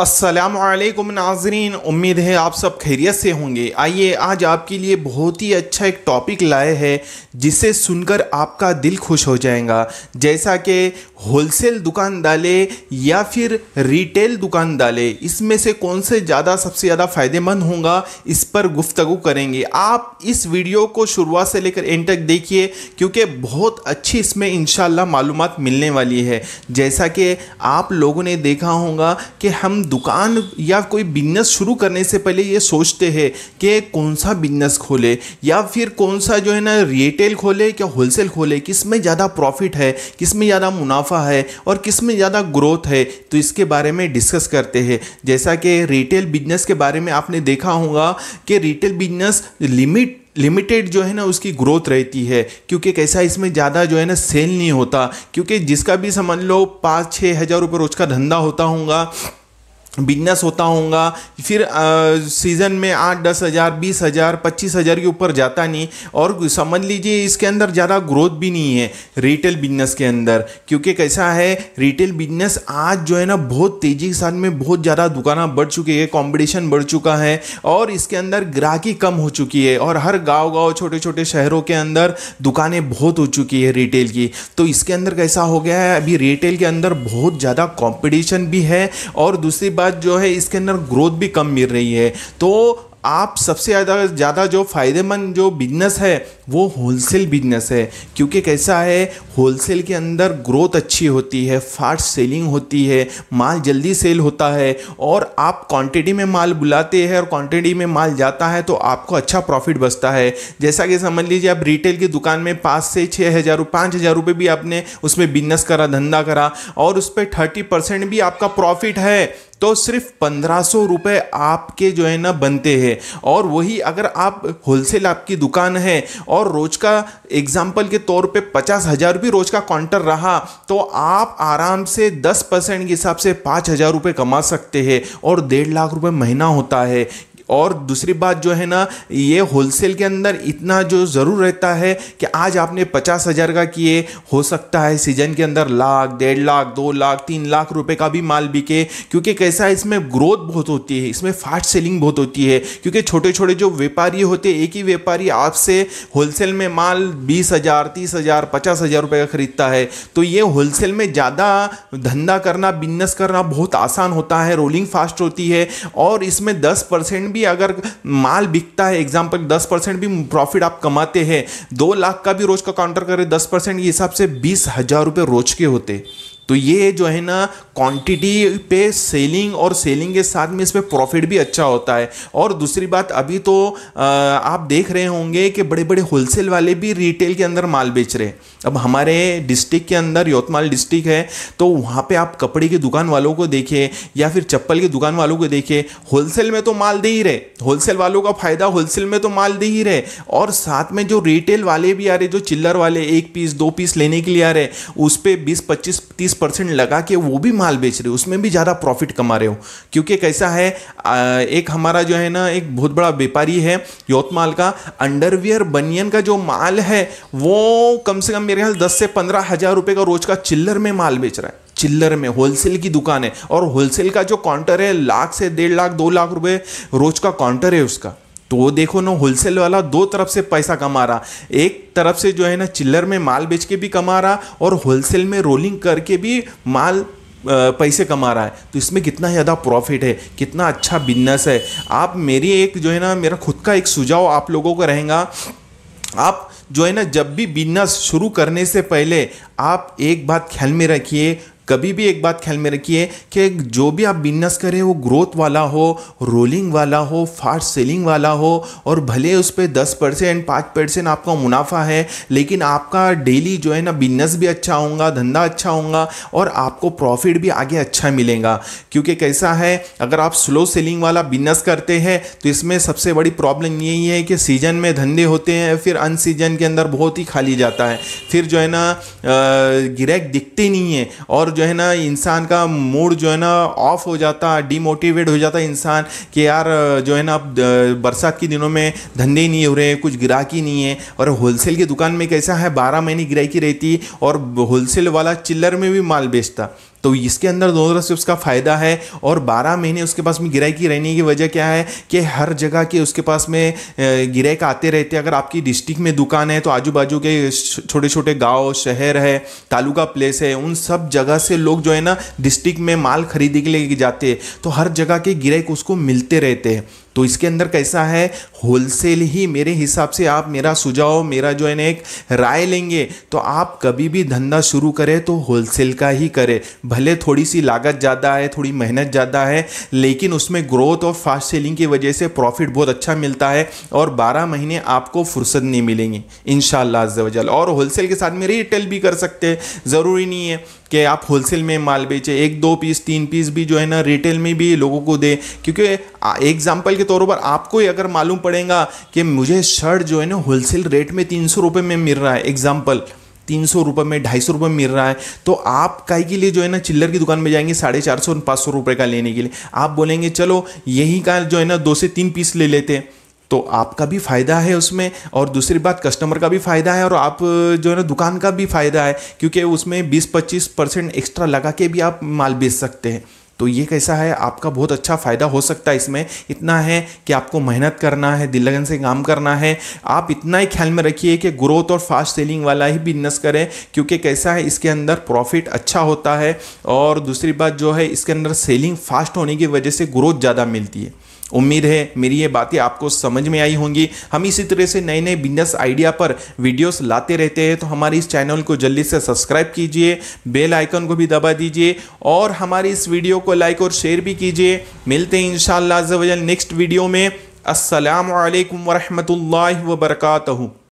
असलकुम नाजरीन, उम्मीद है आप सब खैरियत से होंगे। आइए, आज आपके लिए बहुत ही अच्छा एक टॉपिक लाए हैं, जिसे सुनकर आपका दिल खुश हो जाएगा। जैसा कि होलसेल दुकान डाले या फिर रिटेल दुकान डाले, इसमें से कौन से ज़्यादा सबसे ज़्यादा फ़ायदेमंद होगा, इस पर गुफ्तगु करेंगे। आप इस वीडियो को शुरुआत से लेकर एंड तक देखिए, क्योंकि बहुत अच्छी इसमें इनशाला मालूम मिलने वाली है। जैसा कि आप लोगों ने देखा होगा कि हम दुकान या कोई बिज़नेस शुरू करने से पहले ये सोचते हैं कि कौन सा बिज़नेस खोले या फिर कौन सा जो है ना रिटेल खोले क्या होलसेल खोले किसमें ज़्यादा प्रॉफिट है किसमें ज़्यादा मुनाफा है और किसमें ज़्यादा ग्रोथ है? तो इसके बारे में डिस्कस करते हैं। जैसा कि रिटेल बिज़नेस के बारे में आपने देखा होगा कि रिटेल बिज़नेस लिमिट लिमिटेड जो है ना उसकी ग्रोथ रहती है, क्योंकि कैसा इसमें ज़्यादा जो है ना सेल नहीं होता, क्योंकि जिसका भी समझ लो पाँच छः हज़ार रुपये रोज़ का धंधा होता होगा बिज़नेस होता होगा फिर सीज़न में आठ, दस हज़ार, बीस हज़ार, पच्चीस हज़ार के ऊपर जाता नहीं। और समझ लीजिए, इसके अंदर ज़्यादा ग्रोथ भी नहीं है रिटेल बिज़नेस के अंदर। क्योंकि कैसा है रिटेल बिज़नेस आज जो है ना, बहुत तेज़ी के साथ में बहुत ज़्यादा दुकाना बढ़ चुकी है कंपटीशन बढ़ चुका है, और इसके अंदर ग्राहकी कम हो चुकी है। और हर गाँव गाँव छोटे छोटे शहरों के अंदर दुकानें बहुत हो चुकी है रिटेल की। तो इसके अंदर कैसा हो गया है, अभी रिटेल के अंदर बहुत ज़्यादा कॉम्पिटिशन भी है, और दूसरी बात जो है इसके अंदर ग्रोथ भी कम मिल रही है। तो आप सबसे ज़्यादा ज़्यादा जो फ़ायदेमंद जो बिज़नेस है, वो होलसेल बिज़नेस है। क्योंकि कैसा है होलसेल के अंदर ग्रोथ अच्छी होती है फास्ट सेलिंग होती है, माल जल्दी सेल होता है और आप क्वांटिटी में माल बुलाते हैं और क्वांटिटी में माल जाता है तो आपको अच्छा प्रॉफिट बचता है। जैसा कि समझ लीजिए, आप रिटेल की दुकान में पाँच से छः हज़ार पाँच हज़ार रुपये भी आपने उसमें बिज़नेस करा, धंधा करा और उस पर थर्टी परसेंट भी आपका प्रॉफिट है। तो सिर्फ़ पंद्रह सौ रुपये आपके जो है ना बनते हैं। और वही अगर आप होलसेल आपकी दुकान है और रोज का एग्ज़ाम्पल के तौर पे पचास हज़ार भी रोज का काउंटर रहा तो आप आराम से दस परसेंट के हिसाब से पाँच हज़ार रुपये कमा सकते हैं और डेढ़ लाख रुपये महीना होता है। और दूसरी बात जो है ना, ये होलसेल के अंदर इतना जो ज़रूर रहता है कि आज आपने पचास हज़ार का किए, हो सकता है सीज़न के अंदर लाख, डेढ़ लाख, दो लाख, तीन लाख रुपए का भी माल बिके, क्योंकि कैसा है, इसमें ग्रोथ बहुत होती है, इसमें फास्ट सेलिंग बहुत होती है, क्योंकि छोटे छोटे जो व्यापारी होते एक ही व्यापारी आपसे होलसेल में माल बीस हज़ार, तीस हज़ार, पचास हज़ार रुपये का खरीदता है। तो ये होलसेल में ज़्यादा धंधा करना बिज़नेस करना बहुत आसान होता है रोलिंग फास्ट होती है और इसमें दस परसेंट भी भी अगर माल बिकता है एग्ज़ाम्पल दस परसेंट भी प्रॉफिट आप कमाते हैं, दो लाख का भी रोज का काउंटर करें दस परसेंट के हिसाब से बीस हज़ार रुपये रोज के होते तो ये जो है ना क्वांटिटी पे सेलिंग और सेलिंग के साथ में इसमें प्रॉफिट भी अच्छा होता है। और दूसरी बात अभी तो आ, आप देख रहे होंगे कि बड़े बड़े होलसेल वाले भी रिटेल के अंदर माल बेच रहे हैं। अब हमारे डिस्ट्रिक्ट के अंदर यवतमाल डिस्ट्रिक्ट है तो वहाँ पे आप कपड़े की दुकान वालों को देखें या फिर चप्पल की दुकान वालों को देखें होलसेल में तो माल दे ही रहे। होलसेल वालों का फ़ायदा होलसेल में तो माल दे ही रहे। और साथ में जो रिटेल वाले भी आ रहे जो चिल्लर वाले एक पीस दो पीस लेने के लिए आ रहे उस पर बीस पच्चीस तीस परसेंट लगा के वो भी माल बेच रहे हो, उसमें भी ज़्यादा प्रॉफिट कमा रहे हो। क्योंकि कैसा है एक हमारा जो है ना, एक बहुत बड़ा व्यापारी है यवतमाल का अंडरवियर बनियन का जो माल है, वो कम से कम मेरे ख्याल दस से पंद्रह हज़ार रुपये का रोज का चिल्लर में माल बेच रहा है। चिल्लर में होलसेल की दुकान है। और होलसेल का जो काउंटर है, लाख से डेढ़ लाख, दो लाख रुपए रोज का काउंटर है उसका। तो वो देखो ना होलसेल वाला दो तरफ़ से पैसा कमा रहा। एक तरफ़ से जो है ना चिल्लर में माल बेच के भी कमा रहा और होलसेल में रोलिंग करके भी माल पैसे कमा रहा है। तो इसमें कितना ज़्यादा प्रॉफिट है, कितना अच्छा बिज़नेस है। आप मेरी एक जो है ना, मेरा खुद का एक सुझाव आप लोगों को रहेगा। आप जो है ना, जब भी बिज़नेस शुरू करने से पहले आप एक बात ख्याल में रखिए कभी भी एक बात ख्याल में रखिए कि जो भी आप बिज़नेस करें, वो ग्रोथ वाला हो रोलिंग वाला हो फास्ट सेलिंग वाला हो, और भले उस पर दस परसेंट, पाँच परसेंट आपका मुनाफा है, लेकिन आपका डेली जो है ना बिज़नेस भी अच्छा होगा, धंधा अच्छा होगा, और आपको प्रॉफिट भी आगे अच्छा मिलेगा। क्योंकि कैसा है, अगर आप स्लो सेलिंग वाला बिज़नेस करते हैं तो इसमें सबसे बड़ी प्रॉब्लम यही है कि सीज़न में धंधे होते हैं, फिर अन सीज़न के अंदर बहुत ही खाली जाता है। फिर जो है ना गिरैक दिखते नहीं है, और जो है ना, इंसान का मूड जो है ना ऑफ़ हो जाता डीमोटिवेट हो जाता इंसान कि यार, जो है ना, अब बरसात के दिनों में धंधे नहीं हो रहे, कुछ ग्राहकी नहीं है। और होलसेल की दुकान में कैसा है, बारह महीने ग्राहकी रहती और होलसेल वाला चिल्लर में भी माल बेचता। तो इसके अंदर दोनों तरफ़ से उसका फ़ायदा है और 12 महीने उसके पास में गिराई की रहने की वजह क्या है कि हर जगह के उसके पास में गिराई का आते रहते अगर आपकी डिस्ट्रिक्ट में दुकान है तो आजू बाजू के छोटे छोटे गाँव, शहर है, तालुका प्लेस है, उन सब जगह से लोग जो है ना, डिस्ट्रिक्ट में माल खरीदने के लिए जाते हैं। तो हर जगह के गिराई उसको मिलते रहते हैं। तो इसके अंदर कैसा है? होलसेल ही मेरे हिसाब से आप मेरा सुझाव, मेरा जो है ना एक राय लेंगे तो आप कभी भी धंधा शुरू करें तो होलसेल का ही करें। भले थोड़ी सी लागत ज़्यादा है, थोड़ी मेहनत ज़्यादा है, लेकिन उसमें ग्रोथ और फास्ट सेलिंग की वजह से प्रॉफिट बहुत अच्छा मिलता है और 12 महीने आपको फुर्सत नहीं मिलेंगी इन वजल। और होलसेल के साथ में रिटेल भी कर सकते हैं, ज़रूरी नहीं है। कि आप होलसेल में माल बेचे, एक दो पीस तीन पीस भी जो है ना रिटेल में भी लोगों को दे। क्योंकि एग्ज़ाम्पल के तौर पर आपको ही अगर मालूम पड़ेगा कि मुझे शर्ट जो है ना होलसेल रेट में तीन सौ रुपये में मिल रहा है। एग्ज़ाम्पल तीन सौ रुपये में, ढाई सौ रुपये मिल रहा है। तो आप काई के लिए जो है ना चिल्लर की दुकान में जाएँगे साढ़े चार सौ पाँच सौ रुपये का लेने के लिए? आप बोलेंगे, चलो, यही का जो है ना दो से तीन पीस ले लेते हैं। तो आपका भी फ़ायदा है उसमें और दूसरी बात कस्टमर का भी फ़ायदा है और आप जो है ना, दुकान का भी फ़ायदा है, क्योंकि उसमें 20-25 परसेंट एक्स्ट्रा लगा के भी आप माल बेच सकते हैं। तो ये कैसा है? आपका बहुत अच्छा फ़ायदा हो सकता है इसमें। इतना है कि आपको मेहनत करना है, दिल लगन से काम करना है। आप इतना ही ख्याल में रखिए कि ग्रोथ और फास्ट सेलिंग वाला ही बिज़नेस करें, क्योंकि कैसा है, इसके अंदर प्रॉफिट अच्छा होता है और दूसरी बात जो है, इसके अंदर सेलिंग फास्ट होने की वजह से ग्रोथ ज़्यादा मिलती है। उम्मीद है मेरी ये बातें आपको समझ में आई होंगी। हम इसी तरह से नए नए बिज़नेस आइडिया पर वीडियोस लाते रहते हैं तो हमारे इस चैनल को जल्दी से सब्सक्राइब कीजिए, बेल आइकन को भी दबा दीजिए, और हमारी इस वीडियो को लाइक और शेयर भी कीजिए। मिलते हैं इन नेक्स्ट वीडियो में। असलकम वरहमल वर्का